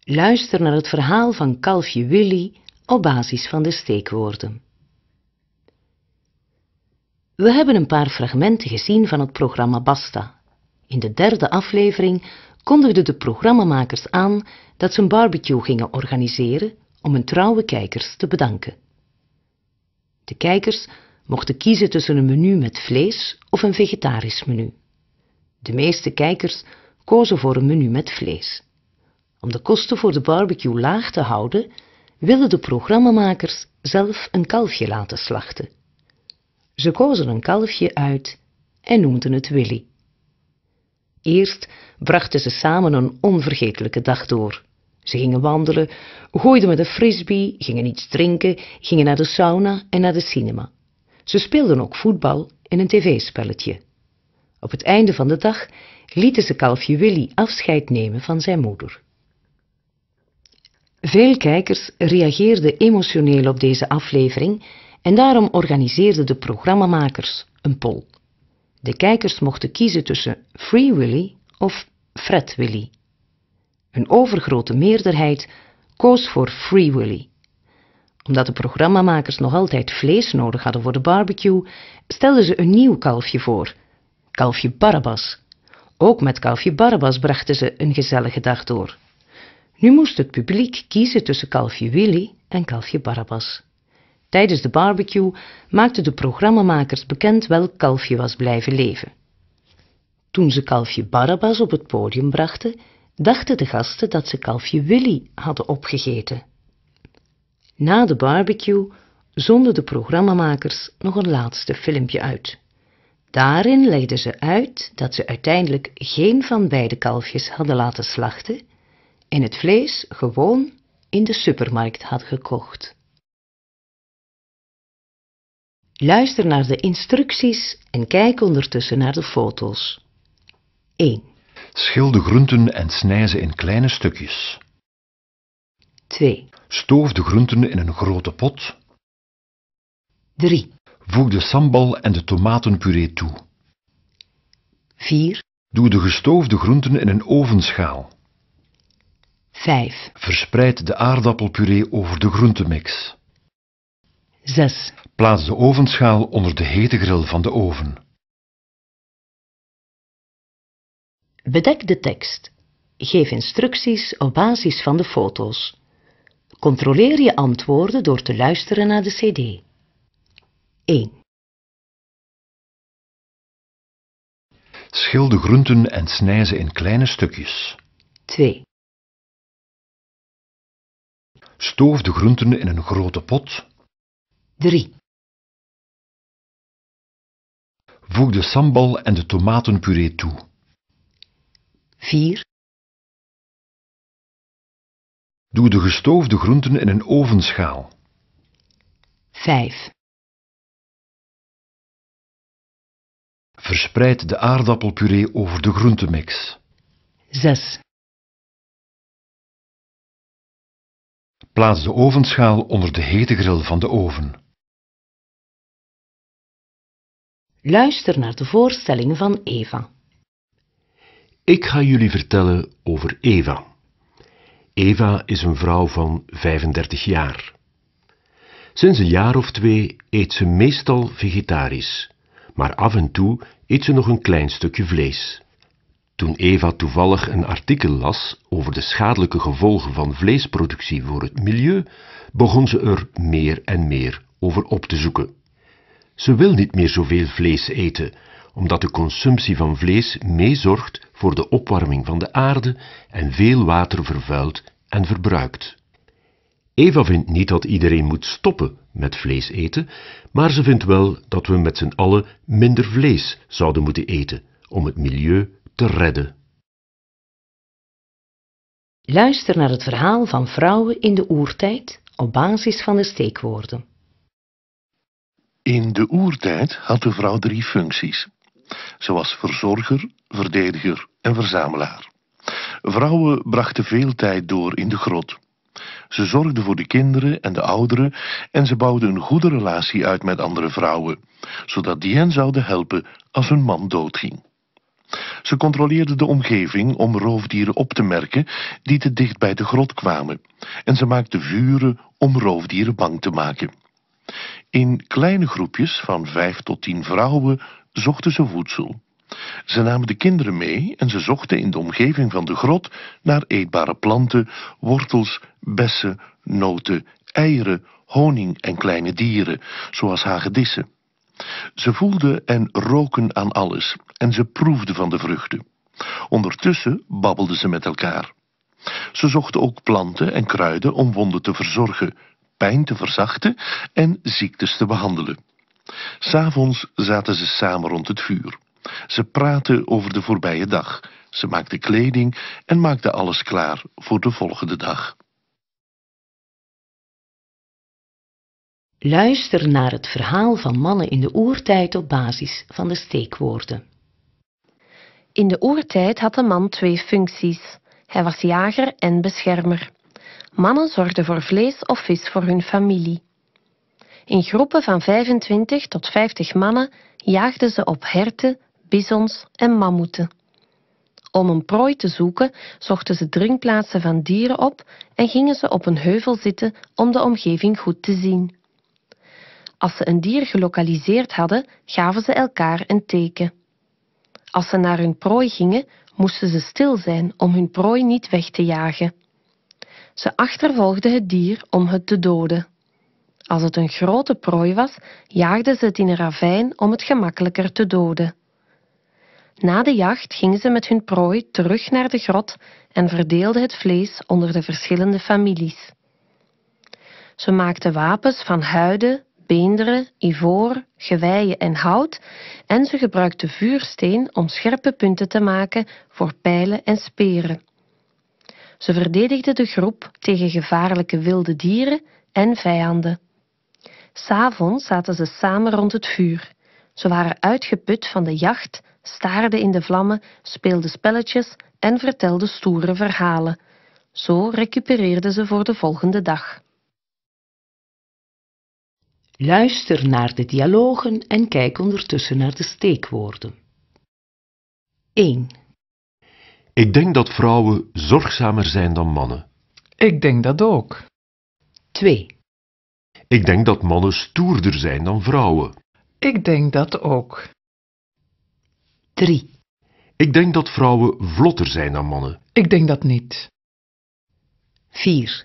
Luister naar het verhaal van kalfje Willy op basis van de steekwoorden. We hebben een paar fragmenten gezien van het programma Basta. In de derde aflevering kondigden de programmamakers aan dat ze een barbecue gingen organiseren om hun trouwe kijkers te bedanken. De kijkers mochten kiezen tussen een menu met vlees of een vegetarisch menu. De meeste kijkers kozen voor een menu met vlees. Om de kosten voor de barbecue laag te houden, wilden de programmamakers zelf een kalfje laten slachten. Ze kozen een kalfje uit en noemden het Willy. Eerst brachten ze samen een onvergetelijke dag door. Ze gingen wandelen, gooiden met een frisbee, gingen iets drinken, gingen naar de sauna en naar de cinema. Ze speelden ook voetbal en een tv-spelletje. Op het einde van de dag lieten ze kalfje Willy afscheid nemen van zijn moeder. Veel kijkers reageerden emotioneel op deze aflevering en daarom organiseerden de programmamakers een poll. De kijkers mochten kiezen tussen Free Willy of Fred Willy. Een overgrote meerderheid koos voor Free Willy. Omdat de programmamakers nog altijd vlees nodig hadden voor de barbecue, stelden ze een nieuw kalfje voor, kalfje Barabbas. Ook met kalfje Barabbas brachten ze een gezellige dag door. Nu moest het publiek kiezen tussen kalfje Willy en kalfje Barabbas. Tijdens de barbecue maakten de programmamakers bekend welk kalfje was blijven leven. Toen ze kalfje Barabbas op het podium brachten, dachten de gasten dat ze kalfje Willy hadden opgegeten. Na de barbecue zonden de programmamakers nog een laatste filmpje uit. Daarin legden ze uit dat ze uiteindelijk geen van beide kalfjes hadden laten slachten en het vlees gewoon in de supermarkt hadden gekocht. Luister naar de instructies en kijk ondertussen naar de foto's. 1. Schil de groenten en snij ze in kleine stukjes. 2. Stoof de groenten in een grote pot. 3. Voeg de sambal en de tomatenpuree toe. 4. Doe de gestoofde groenten in een ovenschaal. 5. Verspreid de aardappelpuree over de groentemix. 6. Plaats de ovenschaal onder de hete grill van de oven. Bedek de tekst. Geef instructies op basis van de foto's. Controleer je antwoorden door te luisteren naar de cd. 1. Schil de groenten en snij ze in kleine stukjes. 2. Stoof de groenten in een grote pot. 3. Voeg de sambal en de tomatenpuree toe. 4. Doe de gestoofde groenten in een ovenschaal. 5. Verspreid de aardappelpuree over de groentemix. 6. Plaats de ovenschaal onder de hete grill van de oven. Luister naar de voorstellingen van Eva. Ik ga jullie vertellen over Eva. Eva is een vrouw van 35 jaar. Sinds een jaar of twee eet ze meestal vegetarisch, maar af en toe eet ze nog een klein stukje vlees. Toen Eva toevallig een artikel las over de schadelijke gevolgen van vleesproductie voor het milieu, begon ze er meer en meer over op te zoeken. Ze wil niet meer zoveel vlees eten, omdat de consumptie van vlees meezorgt voor de opwarming van de aarde en veel water vervuilt en verbruikt. Eva vindt niet dat iedereen moet stoppen met vlees eten, maar ze vindt wel dat we met z'n allen minder vlees zouden moeten eten om het milieu te redden Luister naar het verhaal van vrouwen in de oertijd op basis van de steekwoorden. In de oertijd had de vrouw drie functies. Ze was verzorger, verdediger en verzamelaar. Vrouwen brachten veel tijd door in de grot. Ze zorgden voor de kinderen en de ouderen en ze bouwden een goede relatie uit met andere vrouwen, zodat die hen zouden helpen als hun man doodging. Ze controleerden de omgeving om roofdieren op te merken die te dicht bij de grot kwamen en ze maakten vuren om roofdieren bang te maken. In kleine groepjes van vijf tot tien vrouwen zochten ze voedsel. Ze namen de kinderen mee en ze zochten in de omgeving van de grot naar eetbare planten, wortels, bessen, noten, eieren, honing en kleine dieren, zoals hagedissen. Ze voelden en roken aan alles en ze proefden van de vruchten. Ondertussen babbelden ze met elkaar. Ze zochten ook planten en kruiden om wonden te verzorgen, pijn te verzachten en ziektes te behandelen. S'avonds zaten ze samen rond het vuur. Ze praten over de voorbije dag. Ze maakten kleding en maakten alles klaar voor de volgende dag. Luister naar het verhaal van mannen in de oertijd op basis van de steekwoorden. In de oertijd had de man twee functies. Hij was jager en beschermer. Mannen zorgden voor vlees of vis voor hun familie. In groepen van 25 tot 50 mannen jaagden ze op herten, bisons en mammoeten. Om een prooi te zoeken, zochten ze drinkplaatsen van dieren op en gingen ze op een heuvel zitten om de omgeving goed te zien. Als ze een dier gelokaliseerd hadden, gaven ze elkaar een teken. Als ze naar hun prooi gingen, moesten ze stil zijn om hun prooi niet weg te jagen. Ze achtervolgden het dier om het te doden. Als het een grote prooi was, jaagden ze het in een ravijn om het gemakkelijker te doden. Na de jacht gingen ze met hun prooi terug naar de grot en verdeelden het vlees onder de verschillende families. Ze maakten wapens van huiden, beenderen, ivoor, geweien en hout en ze gebruikten vuursteen om scherpe punten te maken voor pijlen en speren. Ze verdedigden de groep tegen gevaarlijke wilde dieren en vijanden. S'avonds zaten ze samen rond het vuur. Ze waren uitgeput van de jacht, staarden in de vlammen, speelden spelletjes en vertelden stoere verhalen. Zo recupereerden ze voor de volgende dag. Luister naar de dialogen en kijk ondertussen naar de steekwoorden. 1. Ik denk dat vrouwen zorgzamer zijn dan mannen. Ik denk dat ook. 2. Ik denk dat mannen stoerder zijn dan vrouwen. Ik denk dat ook. 3. Ik denk dat vrouwen vlotter zijn dan mannen. Ik denk dat niet. 4.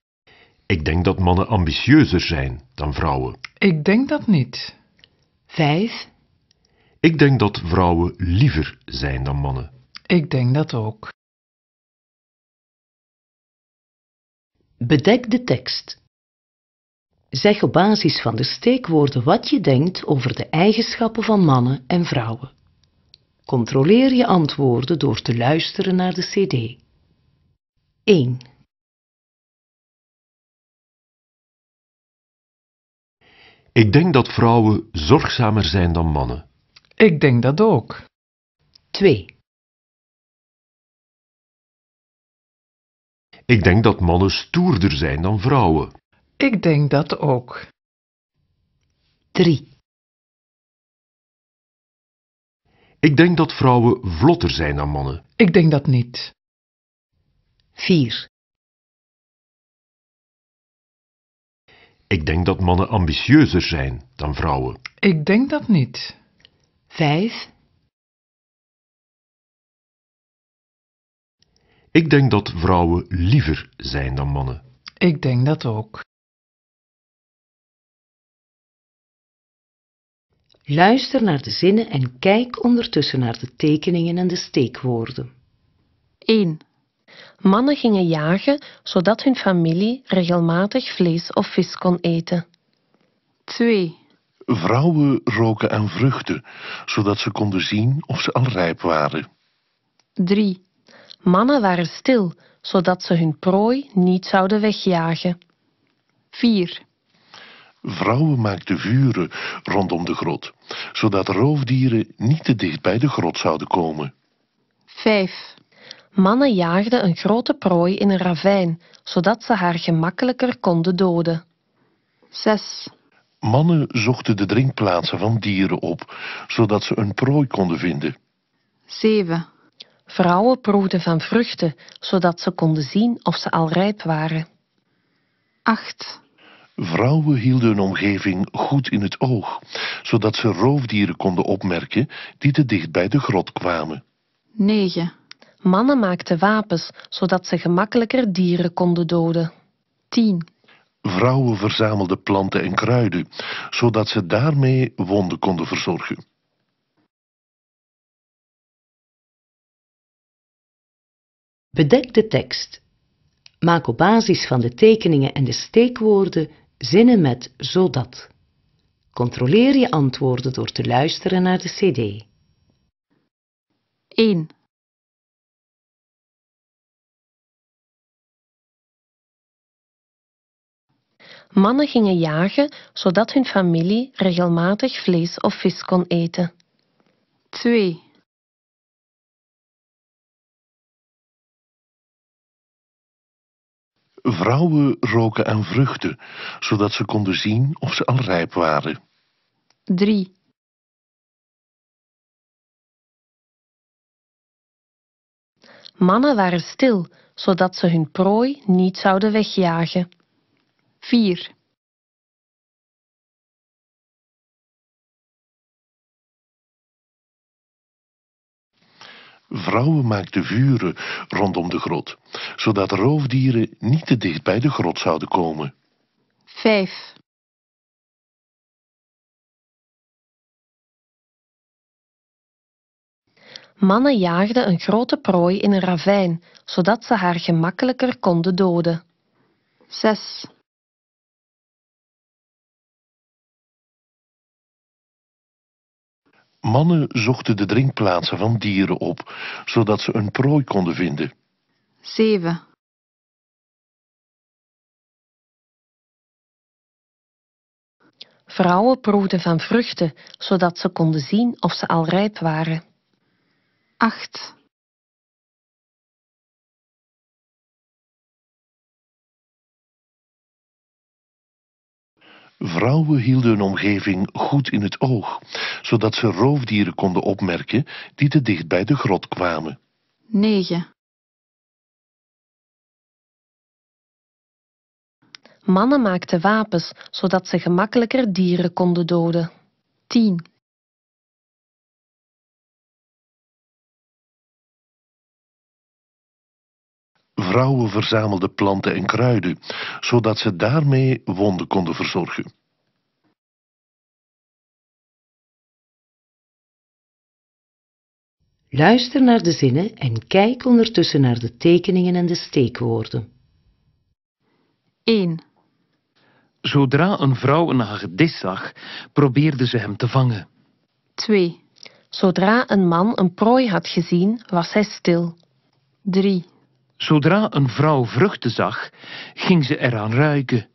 Ik denk dat mannen ambitieuzer zijn dan vrouwen. Ik denk dat niet. 5. Ik denk dat vrouwen liever zijn dan mannen. Ik denk dat ook. Bedek de tekst. Zeg op basis van de steekwoorden wat je denkt over de eigenschappen van mannen en vrouwen. Controleer je antwoorden door te luisteren naar de CD. 1. Ik denk dat vrouwen zorgzamer zijn dan mannen. Ik denk dat ook. 2. Ik denk dat mannen stoerder zijn dan vrouwen. Ik denk dat ook. 3. Ik denk dat vrouwen vlotter zijn dan mannen. Ik denk dat niet. 4. Ik denk dat mannen ambitieuzer zijn dan vrouwen. Ik denk dat niet. 5. Ik denk dat vrouwen liever zijn dan mannen. Ik denk dat ook. Luister naar de zinnen en kijk ondertussen naar de tekeningen en de steekwoorden. 1. Mannen gingen jagen zodat hun familie regelmatig vlees of vis kon eten. 2. Vrouwen roken aan vruchten, zodat ze konden zien of ze al rijp waren. 3. Mannen waren stil zodat ze hun prooi niet zouden wegjagen. 4. Vrouwen maakten vuren rondom de grot, zodat roofdieren niet te dicht bij de grot zouden komen. 5. Mannen jaagden een grote prooi in een ravijn, zodat ze haar gemakkelijker konden doden. 6. Mannen zochten de drinkplaatsen van dieren op, zodat ze een prooi konden vinden. 7. Vrouwen proefden van vruchten, zodat ze konden zien of ze al rijp waren. 8. Vrouwen hielden hun omgeving goed in het oog, zodat ze roofdieren konden opmerken die te dicht bij de grot kwamen. 9. Mannen maakten wapens, zodat ze gemakkelijker dieren konden doden. 10. Vrouwen verzamelden planten en kruiden, zodat ze daarmee wonden konden verzorgen. Bedek de tekst. Maak op basis van de tekeningen en de steekwoorden zinnen met zodat. Controleer je antwoorden door te luisteren naar de CD. 1. Mannen gingen jagen, zodat hun familie regelmatig vlees of vis kon eten. 2. Vrouwen roken aan vruchten, zodat ze konden zien of ze al rijp waren. 3. Mannen waren stil, zodat ze hun prooi niet zouden wegjagen. 4. Vrouwen maakten vuren rondom de grot, zodat roofdieren niet te dicht bij de grot zouden komen. 5. Mannen jaagden een grote prooi in een ravijn, zodat ze haar gemakkelijker konden doden. 6. Mannen zochten de drinkplaatsen van dieren op, zodat ze een prooi konden vinden. 7. Vrouwen proefden van vruchten, zodat ze konden zien of ze al rijp waren. 8. Vrouwen hielden hun omgeving goed in het oog, zodat ze roofdieren konden opmerken die te dicht bij de grot kwamen. 9. Mannen maakten wapens, zodat ze gemakkelijker dieren konden doden. 10. Vrouwen verzamelden planten en kruiden, zodat ze daarmee wonden konden verzorgen. Luister naar de zinnen en kijk ondertussen naar de tekeningen en de steekwoorden. 1. Zodra een vrouw een hagedis zag, probeerde ze hem te vangen. 2. Zodra een man een prooi had gezien, was hij stil. 3. Zodra een vrouw vruchten zag, ging ze eraan ruiken.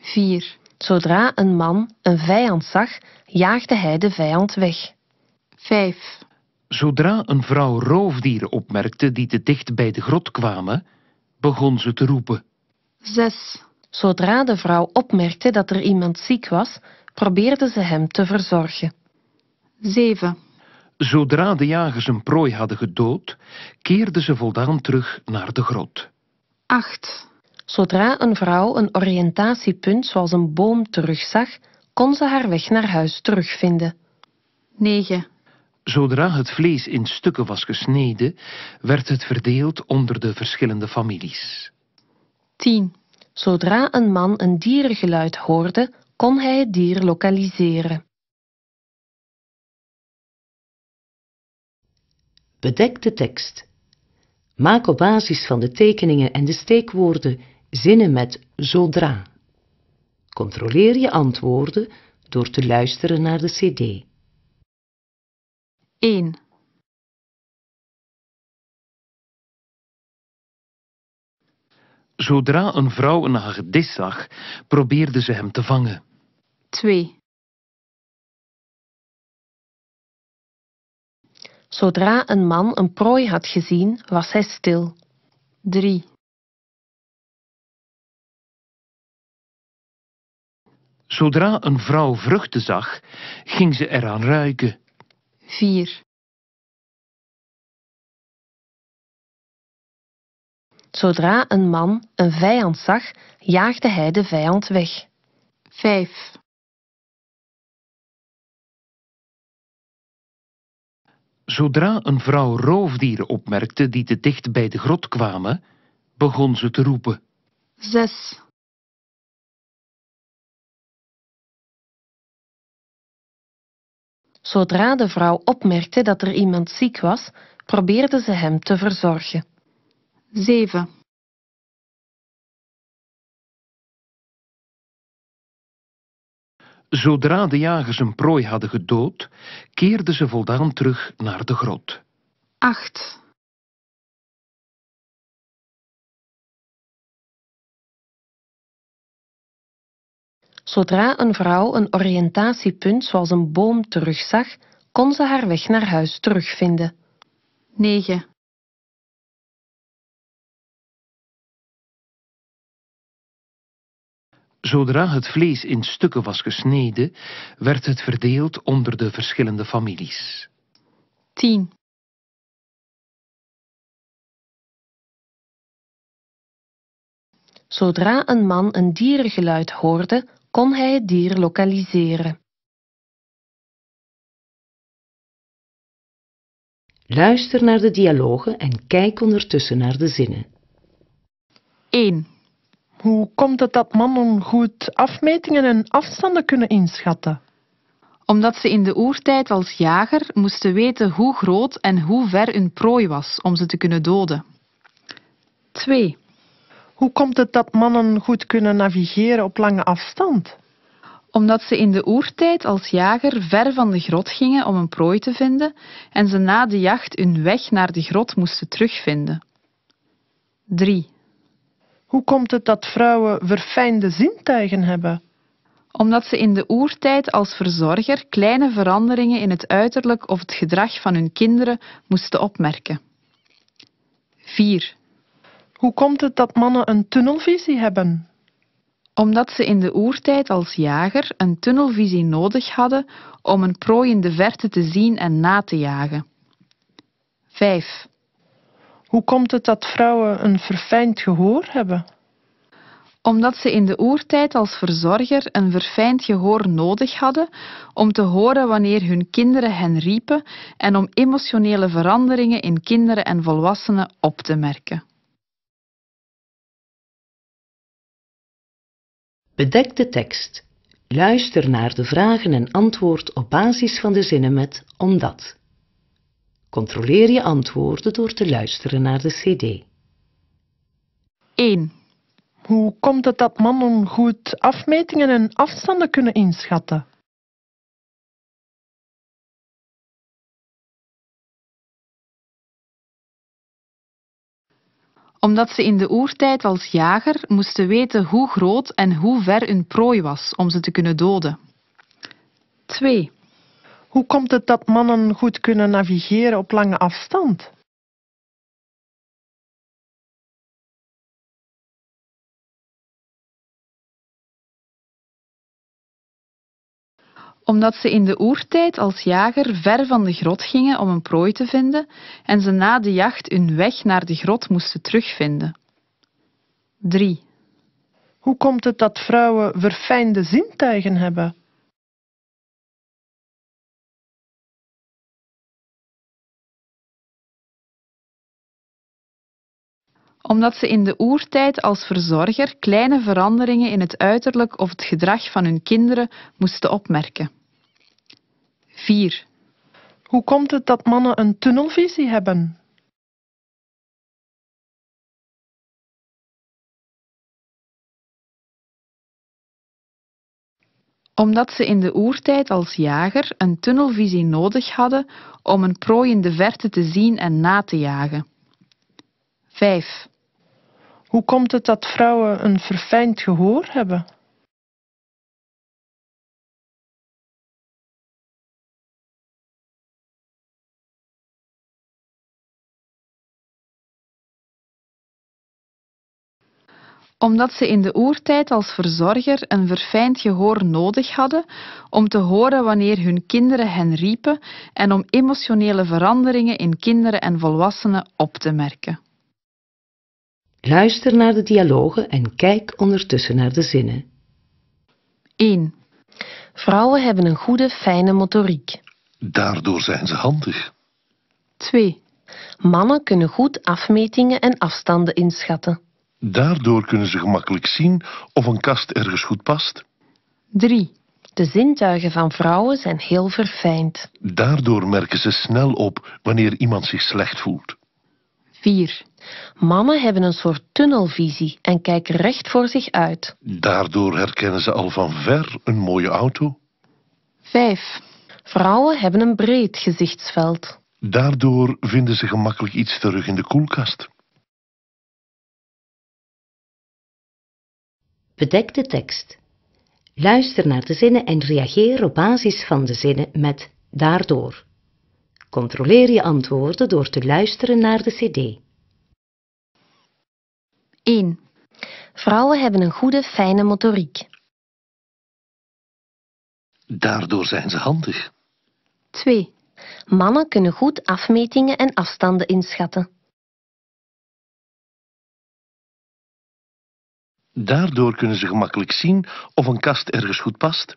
4. Zodra een man een vijand zag, jaagde hij de vijand weg. 5. Zodra een vrouw roofdieren opmerkte die te dicht bij de grot kwamen, begon ze te roepen. 6. Zodra de vrouw opmerkte dat er iemand ziek was, probeerde ze hem te verzorgen. 7. Zodra de jagers een prooi hadden gedood, keerden ze voldaan terug naar de grot. 8. Zodra een vrouw een oriëntatiepunt zoals een boom terugzag, kon ze haar weg naar huis terugvinden. 9. Zodra het vlees in stukken was gesneden, werd het verdeeld onder de verschillende families. 10. Zodra een man een dierengeluid hoorde, kon hij het dier lokaliseren. Bedek de tekst. Maak op basis van de tekeningen en de steekwoorden zinnen met zodra. Controleer je antwoorden door te luisteren naar de CD. 1. Zodra een vrouw een hagedis zag, probeerde ze hem te vangen. 2. Zodra een man een prooi had gezien, was hij stil. 3. Zodra een vrouw vruchten zag, ging ze eraan ruiken. 4. Zodra een man een vijand zag, jaagde hij de vijand weg. 5. Zodra een vrouw roofdieren opmerkte die te dicht bij de grot kwamen, begon ze te roepen. 6. Zodra de vrouw opmerkte dat er iemand ziek was, probeerde ze hem te verzorgen. 7. Zodra de jagers een prooi hadden gedood, keerden ze voldaan terug naar de grot. 8. Zodra een vrouw een oriëntatiepunt zoals een boom terugzag, kon ze haar weg naar huis terugvinden. 9. Zodra het vlees in stukken was gesneden, werd het verdeeld onder de verschillende families. 10. Zodra een man een dierengeluid hoorde, kon hij het dier lokaliseren. Luister naar de dialogen en kijk ondertussen naar de zinnen. 1. Hoe komt het dat mannen goed afmetingen en afstanden kunnen inschatten? Omdat ze in de oertijd als jager moesten weten hoe groot en hoe ver hun prooi was om ze te kunnen doden. 2. Hoe komt het dat mannen goed kunnen navigeren op lange afstand? Omdat ze in de oertijd als jager ver van de grot gingen om een prooi te vinden en ze na de jacht hun weg naar de grot moesten terugvinden. 3. Hoe komt het dat vrouwen verfijnde zintuigen hebben? Omdat ze in de oertijd als verzorger kleine veranderingen in het uiterlijk of het gedrag van hun kinderen moesten opmerken. 4. Hoe komt het dat mannen een tunnelvisie hebben? Omdat ze in de oertijd als jager een tunnelvisie nodig hadden om een prooi in de verte te zien en na te jagen. 5. Hoe komt het dat vrouwen een verfijnd gehoor hebben? Omdat ze in de oertijd als verzorger een verfijnd gehoor nodig hadden om te horen wanneer hun kinderen hen riepen en om emotionele veranderingen in kinderen en volwassenen op te merken. Bedek de tekst. Luister naar de vragen en antwoord op basis van de zinnen met omdat. Controleer je antwoorden door te luisteren naar de CD. 1. Hoe komt het dat mannen goed afmetingen en afstanden kunnen inschatten? Omdat ze in de oertijd als jager moesten weten hoe groot en hoe ver hun prooi was om ze te kunnen doden. 2. Hoe komt het dat mannen goed kunnen navigeren op lange afstand? Omdat ze in de oertijd als jager ver van de grot gingen om een prooi te vinden en ze na de jacht hun weg naar de grot moesten terugvinden. 3. Hoe komt het dat vrouwen verfijnde zintuigen hebben? Omdat ze in de oertijd als verzorger kleine veranderingen in het uiterlijk of het gedrag van hun kinderen moesten opmerken. 4. Hoe komt het dat mannen een tunnelvisie hebben? Omdat ze in de oertijd als jager een tunnelvisie nodig hadden om een prooi in de verte te zien en na te jagen. 5. Hoe komt het dat vrouwen een verfijnd gehoor hebben? omdat ze in de oertijd als verzorger een verfijnd gehoor nodig hadden om te horen wanneer hun kinderen hen riepen en om emotionele veranderingen in kinderen en volwassenen op te merken. Luister naar de dialogen en kijk ondertussen naar de zinnen. 1. Vrouwen hebben een goede, fijne motoriek. Daardoor zijn ze handig. 2. Mannen kunnen goed afmetingen en afstanden inschatten. Daardoor kunnen ze gemakkelijk zien of een kast ergens goed past. 3. De zintuigen van vrouwen zijn heel verfijnd. Daardoor merken ze snel op wanneer iemand zich slecht voelt. 4. Mannen hebben een soort tunnelvisie en kijken recht voor zich uit. Daardoor herkennen ze al van ver een mooie auto. 5. Vrouwen hebben een breed gezichtsveld. Daardoor vinden ze gemakkelijk iets terug in de koelkast. Bedek de tekst. Luister naar de zinnen en reageer op basis van de zinnen met daardoor. Controleer je antwoorden door te luisteren naar de cd. 1. Vrouwen hebben een goede, fijne motoriek. Daardoor zijn ze handig. 2. Mannen kunnen goed afmetingen en afstanden inschatten. Daardoor kunnen ze gemakkelijk zien of een kast ergens goed past.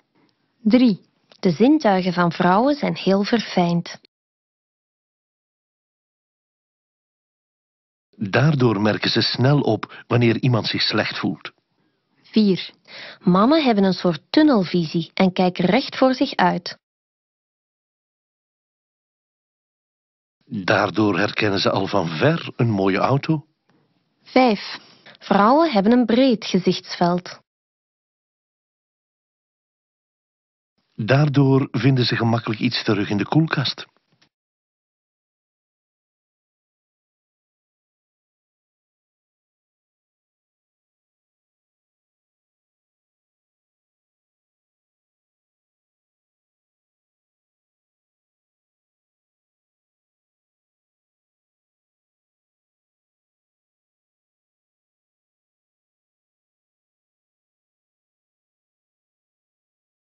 3. De zintuigen van vrouwen zijn heel verfijnd. Daardoor merken ze snel op wanneer iemand zich slecht voelt. 4. Mannen hebben een soort tunnelvisie en kijken recht voor zich uit. Daardoor herkennen ze al van ver een mooie auto. 5. Vrouwen hebben een breed gezichtsveld. Daardoor vinden ze gemakkelijk iets terug in de koelkast.